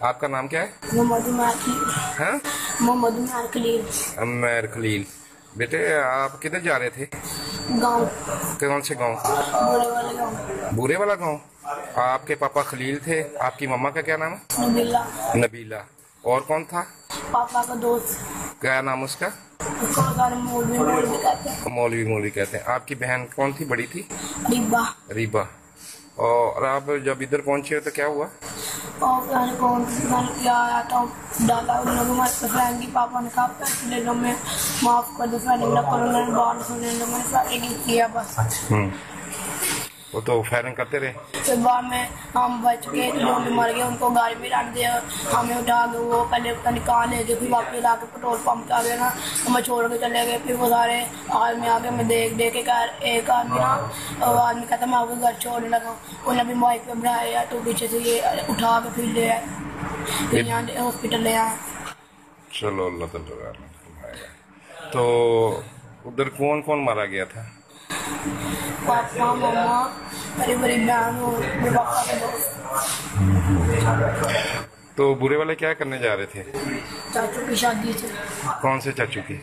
آپ کا نام کیا ہے؟ محمد عمر خلیل ہاں؟ بیٹے آپ کدھر جا رہے تھے؟ گاؤں۔ کون سے گاؤں؟ بورے والا گاؤں۔ آپ کے پاپا خلیل تھے آپ کی مما کا کیا نام ہے؟ نبیلا نبیلا اور کون تھا؟ پاپا کا دوست۔ کیا نام اس کا؟ مولوی مولوی کہتے ہیں۔ آپ کی بہن کون تھی؟ بڑی تھی؟ ریبا۔ ریبا۔ اور آپ جب ادھر پہنچے تو کیا ہوا؟ اور پتا کون سی میں کیا آیا تھا ڈالا ان لوگوں میں فرینڈ کی پاپا نے کہا پیسے لے لو میں معاف کر دو فرینڈ نہ کروں میں بال سن لو میں نے کیا بس وہ تو فائرنگ کرتے رہے۔ صبح میں ہم بچ کے لوگ مر گئے ان کو گاڑی میں رکھ دیا۔ ہمیں اٹھا گئے وہ پہلے اپنا نہیں لے کے پھر واپس لا کے پٹرول پمپ کے آگے نا ہمیں چھوڑ کے چلے گئے۔ پھر وہ سارے آدمی آ کے میں دیکھ دیکھ کے ایک آدمی نا آدمی کہتا میں آپ کو گھر چھوڑنے لگا۔ انہوں نے بھی بائک پہ بڑھایا تو پیچھے سے یہ اٹھا کے پھر لے آئے۔ پھر یہاں ہاسپٹل لے آئے۔ چلو اللہ تعالیٰ تو ادھر کون کون مارا گیا تھا؟ پاپا مما بڑے میرے کے دوست تو برے والے کیا کرنے جا رہے تھے؟ چاچو کی شادی تھی۔ کون سے چاچو کی؟